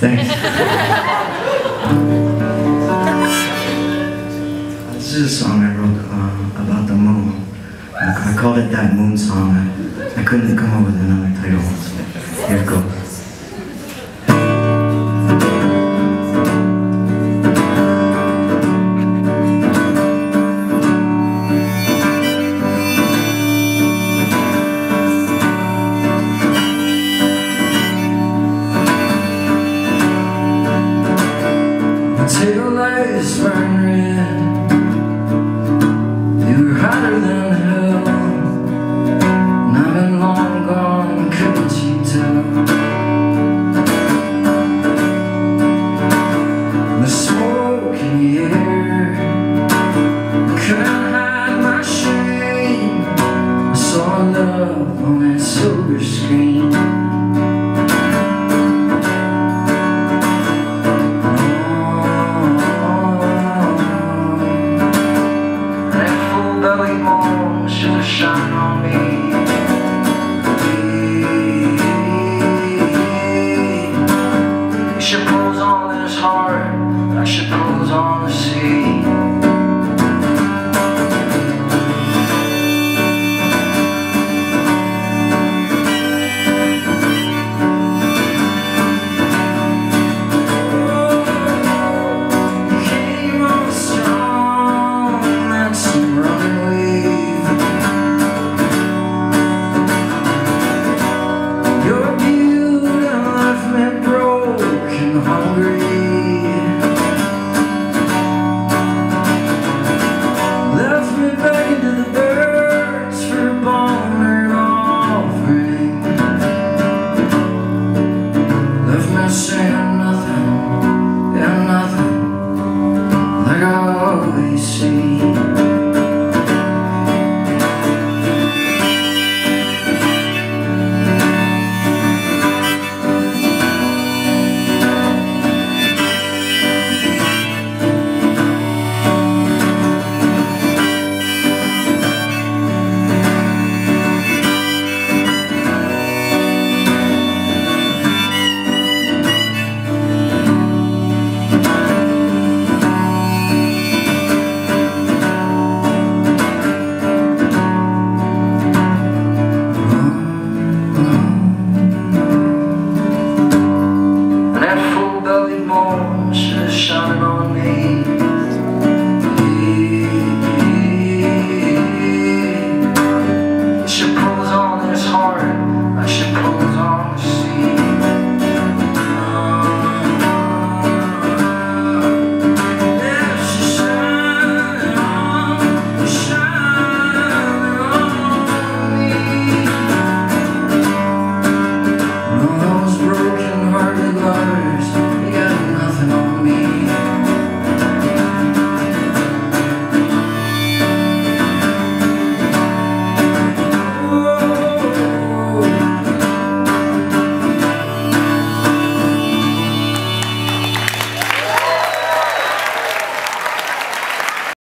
Thanks. this is a song I wrote uh, about the moon. I, I called it that moon song. I, I couldn't come up with another title. The tail lights burn red. You were hotter than Mm-hmm.